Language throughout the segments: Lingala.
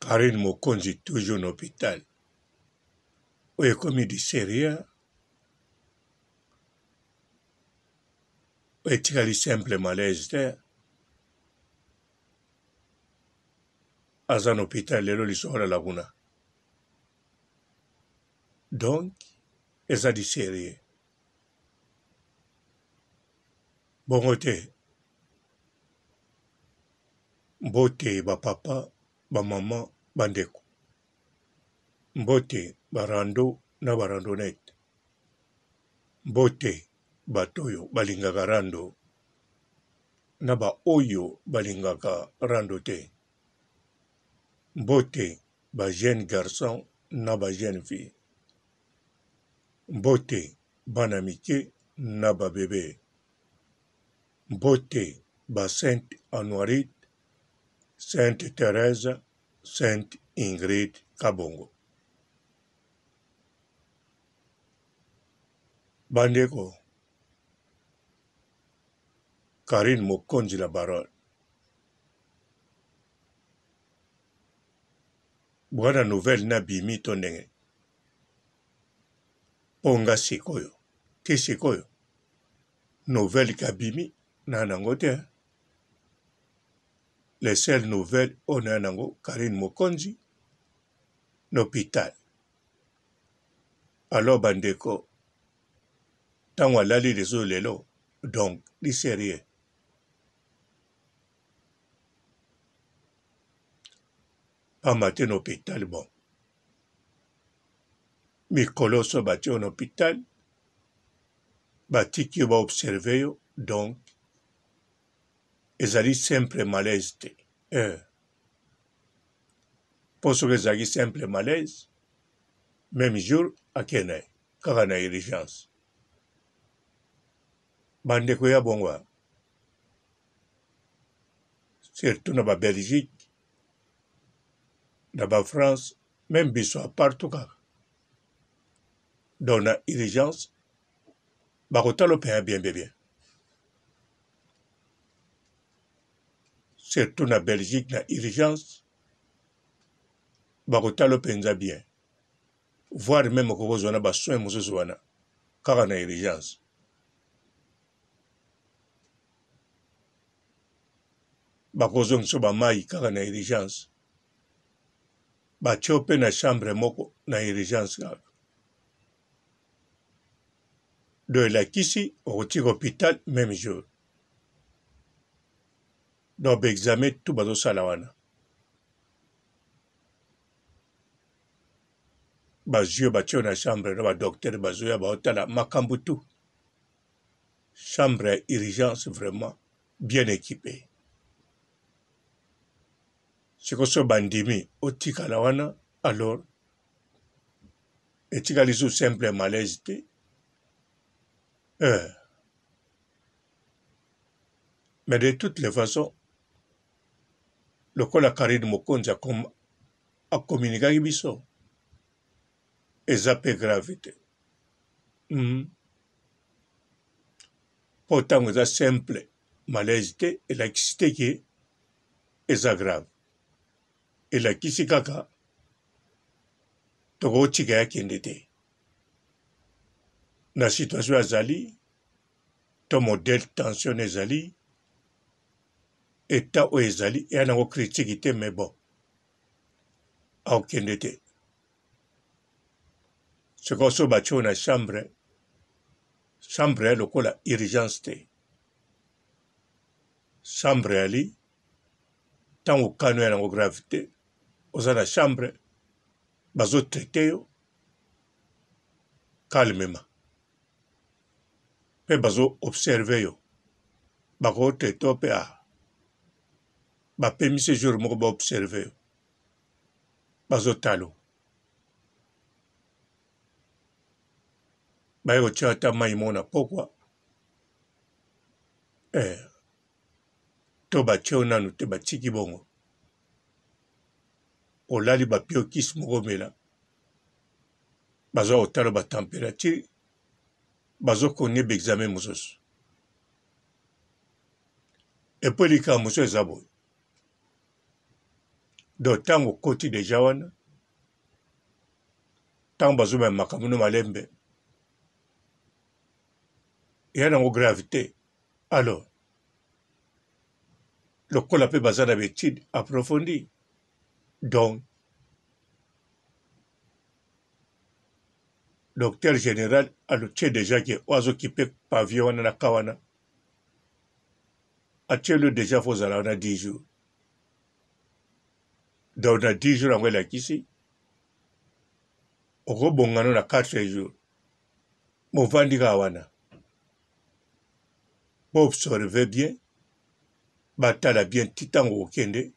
Carine Mokonzi toujours na hopital oyo ekomi du serieux oyo etikali simple malaise te aza na hopital lelo lisoko na laguna donc eza du serieux Bongo te? Mbote ba papa, ba maman, ba ndeko. Mbote ba rando na ba randonnette. Mbote bato oyo balingaka rando na ba oyo balingaka rando te. Mbote ba jeunes garçons na ba jeunes filles. Mbote bana mike na ba bebe. Mbote ba sainte Anuarit, sainte Therèse, sainte Ingrid Kabongo. Ba ndeko, Carine Mokonzi la baronne. Bwana nouvelle na bimi to ndenge. po nga sikoyo ti sikoyo nouvelle ki abimi naya nango te hein le seul nouvelle oyo naya nango Carine Mokonzi n'hopital alors ba ndeko tango alali lezo lelo donc di serieux pamba te n'hopital bon mikolo oso batie yo na hopital batiki yo ba observe yo donc ezali simple malaise te eh. mpo soki ezalaki simple malaise meme jour akei na ye kaka na urgence bandeko ya bongo surtout na ba belgique na ba France meme biso a partout kaka donc na urgence bakotala openya bien bien bien surtout na Belgique na urgence bakotala mpenza bien voir meme okoki kozwa na basoin mosusu wana kaka na urgence bakozongiso ba mayi kaka na urgence batio pe na chambre moko na urgence kaka do elakisi okotika hopital meme jour donc ba examen tout bazosala wana bazio batio na chambre na ba docteur bazoya baotala makambo tout chambre ya urgence vraiment bien equipe siko so bandimi otikala wana alors etikali sous simple malaise te euh. mais de toutes les façons lokola karine mokonzi akominikaki biso eza mpe grave te mm. po tango eza simple malaise te elakisi te ke eza grave elakisi kaka tokotika ya kende te na situation azali to modèle tension ezali etat oyo ezali eya nango critique te mais bon akokende te sikoyo so batio na chambre chambre ya lokola urgence te chambre ya li ntango kano ya nango grave te oza na chambre bazotraite yo calmema mpe bazoobserve yo bakotraite yo mpe a ah, bapemisi jour moko baobserve yo bazo talo baye kotia ata mai moko na pokwa eh, to batio nanu te batiki bongo olali bapio kisi moko omela baza kotala batemperature bazokoni ebe examen mosusu epo likambo mosusu eza boye donc ntango okoti deja wana ntango bazomema makambo no malembe eya nango grave te alors lokola mpe baza na baetude approfondi donc docteur général alotie deja ke oyo azokipe pavio wana na ka wana Atieli yo dejà faut ozala wana 10 jours. Donc na 10 jours yango elakisi okobonga no na 4 jours. Bovandi kaka wana. Bo observe bien batala bien ti ntango okokende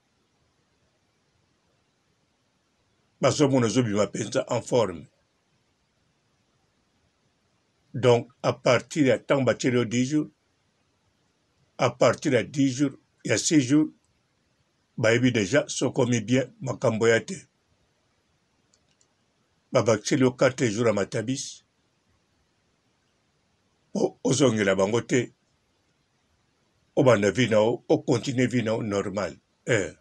bazomona ozobima mpenza en forme donc à partir ya ntango batieli yo 10 jours à partir ya 10 jours ya 6 jours bayebi deja sokomi bien makambo ya te babakiseli yo 4 jours ya matabis mpo ozongela bango te obanda vi na yo okontinue vi na yo normal eh.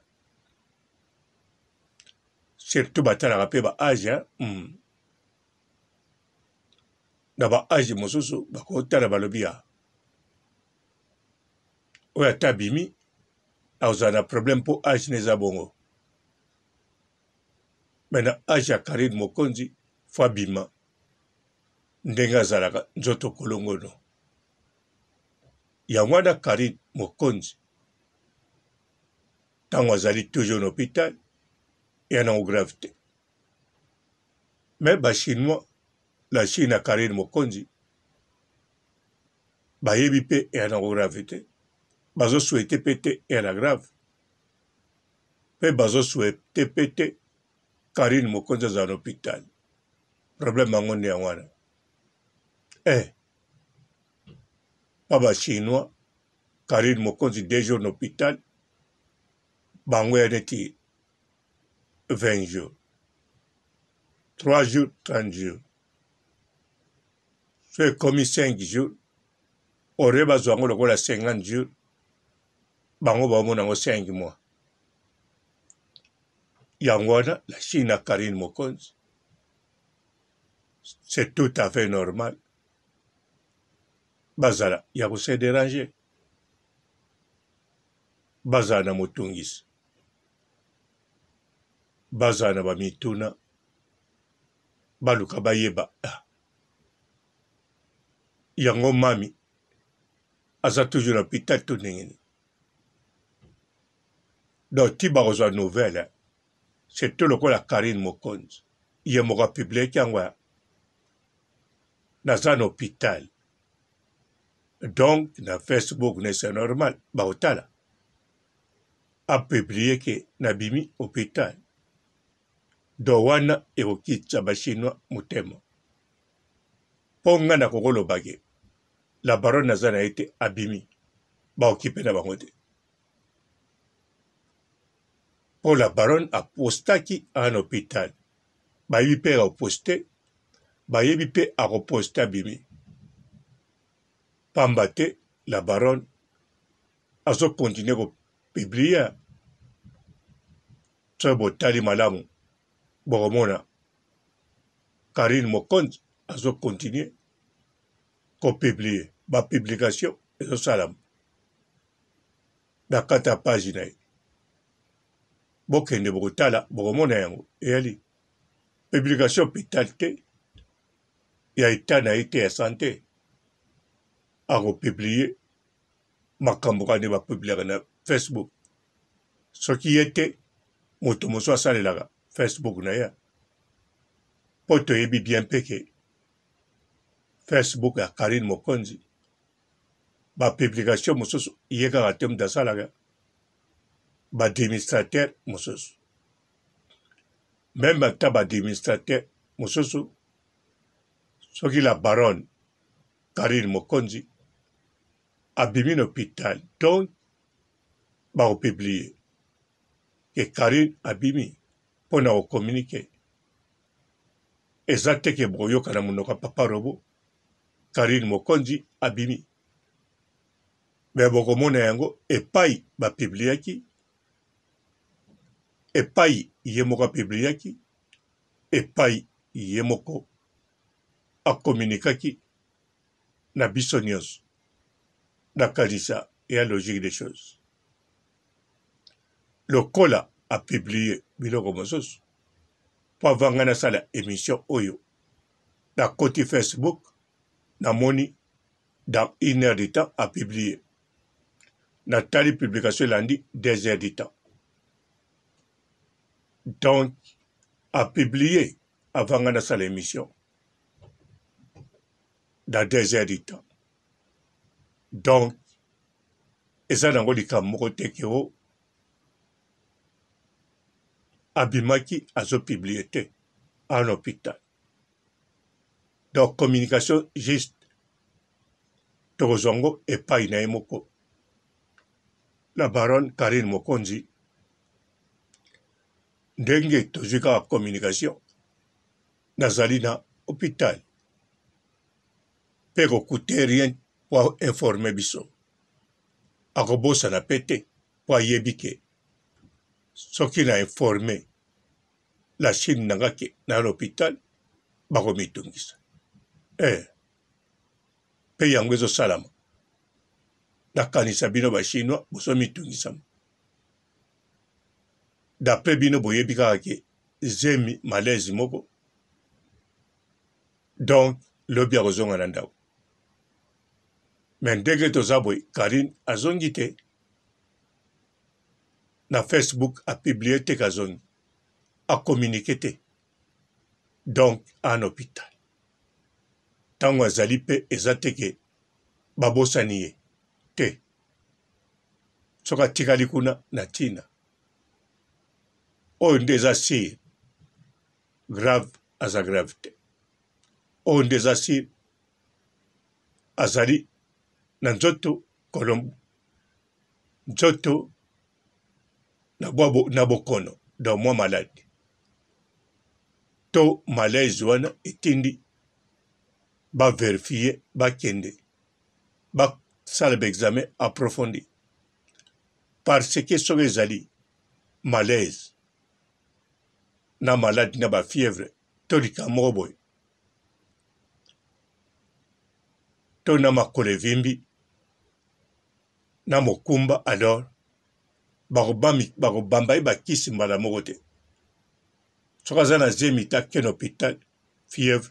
surtout batalaka mpe ba age mm. na ba age mosusu bakotala balobi ya oyo ata abimi akozala na problème mpo age na eza bongo me na age ya karine mokonzi fo abima ndenge azalaka nzoto kolongono yango wana karine mokonzi ntango azali toujours na hôpital ya nango grave te Mais ba chinois na chine ya carine mokonzi bayebi pe eyanango grave te bazo souhaite pe te eyana grave pe bazo souhaite pe te carine mokonzi azala na hopital problème yango nde yango wana eh pa ba chinois carine mokonzi deux jours na hopital bango ya neti 20 jours 3 jours 30 jours so ekomi 5 jours ore bazwa yango lokola 50 jours bango baomona yango 5 mois yango wana la chine ya karine mokonzi c'est tout à fait normal bazala ya kose déranger bazala na motungisi bazala na bamituna baluka bayeba ah. yango mami aza toujours na hôpital to ndenge nini donc ti bakozwa nouvelle surtout lokola karine mokonzi ye moko apubliaki yango ya naza na hôpital donc na facebook na c'est normal bakotala a publie que na bimi hopital donc wana ekokitisa ba chinois motema po nga na koko loba ke la baronne aza na ye te abimi ba occupe na bango te po la baronne apostaki en hopital bayebi pe akoposte bayebi pe akoposte abimi pamba te la baronne Azo continuer ko publier soki botali malamu bokomona Carine Mokonzi azo continuer ko publier ba publication ezosalama na kati ya page na ye bokende bokotala bokomona yango eyali publication hôpital te ya etat na ye te ya sante akopublie makambo kaka nde ba publiaka na Facebook soki ye te moto mosusu asalelaka Facebook na ye mpo toyebi bien mpe ke Facebook ya Carine Mokonzi ba publication mosusu ye kaka te moto asalaka ba administrateur mosusu meme ata ba administrateur mosusu soki la baronne Carine Mokonzi abimi na hopital donc bako publier que Carine abimi mpo na ko communiquer eza te que bokoyoka na monoko ya papa robo Carine Mokonzi abimi mais bokomona yango epai ba publiaki epai ye moko apibliaki epai ye moko a communiquaki na biso nionso na kanisa eya logique des choses lokola a publie biloko mosusu po avant nga nasala emission oyo nakoti facebook namoni dans une heure du temps a publie natali publication elandi deux heures du temps donc a publie avant nga nasala émission dans deux heures du temps donc eza nango likambo moko te ke o abimaki azopiblie te en hôpital donc communication juste tokozwa yango epai na ye moko la baronne karine mokonzi ndenge tozwi kaka communication nazali na hopital mpe kokute rien mpo informe biso akobosana mpe te mpo ayebi ke soki na informe la chine na nga ke na l'hopital bakomitungisa e eh, mpe yango ezosalama nakanisa bino bachinois bozomitungisama D'après bino boyebi kaka ke zemi malaise moko donc lobi akozonga na ndako. Mais ndenge toza boye Carine azongi te na Facebook a publier te kazongi a communiquer te donc a na hopital. Tango azali pe eza te ke babosani ye te soki atikali kuna na ntina oyo nde eza sire grave aza grave te oyo nde eza sire azali na nzoto kolombo nzoto na bokono donc mwa maladi to malaise wana etindi ba verifier bakende basala ba examen approfondi parce que soki ezali malaise na maladi na bafièvre to likambo moko boye to na makolo evimbi na mokumba alors bakobamba ye bakisi mbala moko te soki aza na zemi te akende hôpital fièvre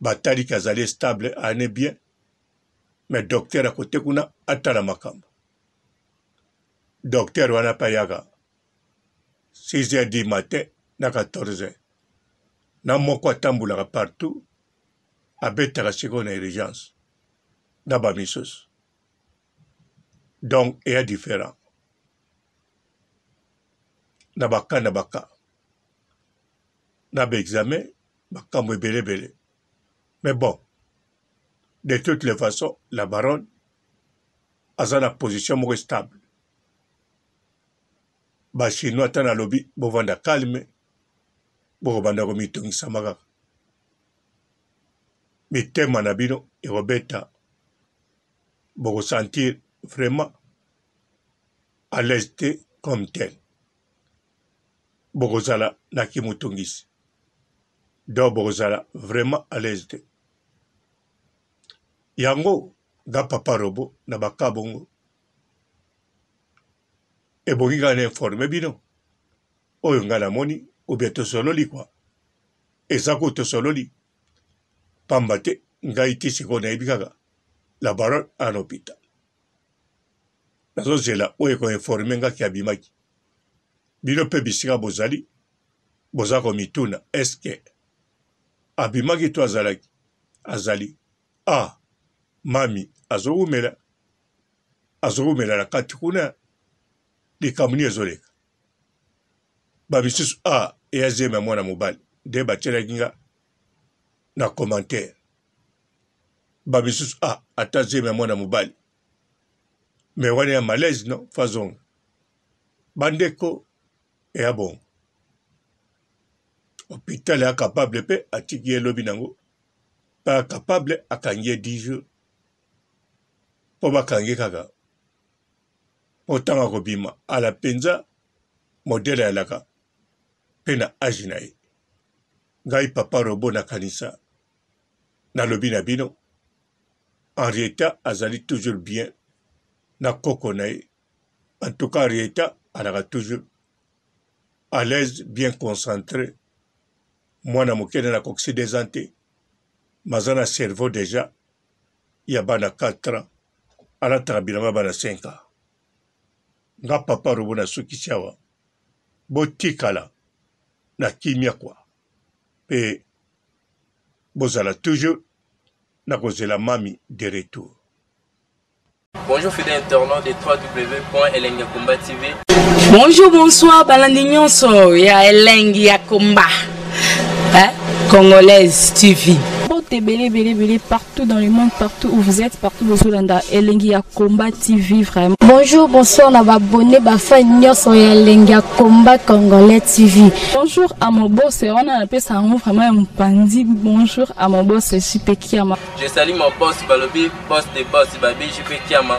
batali ke azali estable aene bien me doktere akote kuna atala makambo doktere wana mpe ayaka 6 heures du matin na 14 heures na moko atambulaka partout abetaka sikoyo na urgence na bamisusu donc eya différent na baka na baka na ba examen makambo ebele ebele mais bon de toutes les façons la baronne aza na position moko stable bachinois ata nalobi bovanda calme bokobanda komitungisama kaka mitema na bino ekobeta bokosentir vraiment à l'aise te comme tel bokozala na kimutungisi donc bokozala vraiment à l'aise te yango ga papa robo na baka bongo ebongi ngai na informe bino oyo ngai namoni obie tosololi kwa eza ko tosololi pamba te ngai ti sikoyo nayebi kaka la baronne en hôpital Nazozela oyo eko informer nga que abimaki. Bino pe bisika bozali boza komituna est ce que abimaki to azalaki? Azali. Ah! Mamy azowumela, azowumela na kati kuna, likambo nini ezoleka? Ba misusu ah! Eya zemi ya mwana mobali nde batielaki nga na commentaire. Ba misusu ah! Ata zemi ya mwana mobali. me wana ya malaise no fazonga bandeko eya bongo hôpital ya capable mpe atiki ye lobi nango mpe capable akangi ye 10 jours mpo bakangi kaka mpo ntango akobima ala mpenza modele alaka mpe na age na ye ngai papa robo nakanisa nalobi na bino Henrietta azali toujours bien na koko na ye en tout cas Henrietta alaka toujours à l'aise bien concentré mwana moke na nakokisi deux ans te maza na cerveau déjà ya bana 4 ans alataka bilamba bana 5 ans nga papa robo nasukisi awa botikala na kimia kwa pe bozala toujours na kozela mamy de retour. Bonjour fidèle internaute de www.elengiakombatv. Bonjour, bonsoir, balandi nyonso ya elengi ya combat. Hein? Congolaise TV. Bote bele bele bele par tout dans le monde, partout où vous êtes, partout où vous êtes, Elengi ya Combat TV vraiment. Bonjour, bonsoir, na abonné, ba fan nyoso ya Elengi ya Combat Congolais TV. Bonjour à mon boss, on a appelé ça vraiment un pandi. Bonjour à mon boss, JP Kiama. Je salue mon boss, Balobi, boss des boss, Babi, JP Kiama.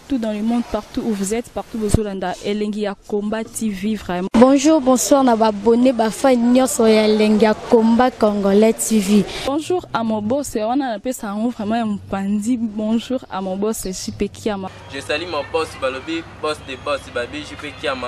tout dans le monde partout où vous êtes partout bozolanda elengi ya combat tv vraiment bonjour bonsoir na babone bafai nyonso ya elengi ya combat congolais tv bonjour à mon boss wana napesa yango vraiment ya mopanzi bonjour à mon boss jp kiama je sali mon boss balobi boss de boss babi jp kiama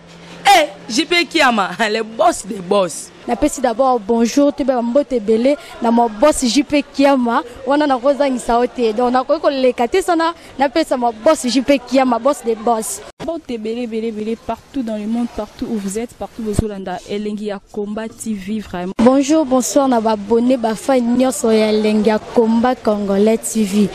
Eh, JP Kiama, le boss des boss. napesi d'abord bonjour toyeba bambote ebele na mabosi jp kiama wana nakozangisa yo te donc nakoki koleka te sana napesa mabosi jp kiama boss de boss mbote ebele ebele ebele partout dans le monde partout où vous êtes partout bozolanda elengi ya combat tv vraiment bonjour bonsoir na babone bafani nyonso ya elengi ya combat congolais tv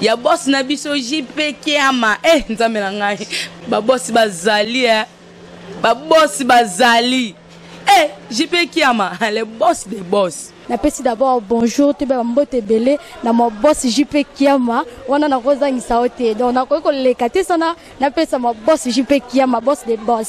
ya boss na biso JP Kiama eh nzambe na ngai ba boss bazali eh ba boss bazali eh JP Kiama le boss des boss napesi d'abord bonjour toyeba bambote ebele na mwa boss jp kiama wana nakozangisa yo te donc nakoki koleka te sana napesa mwa boss jp kiama boss de boss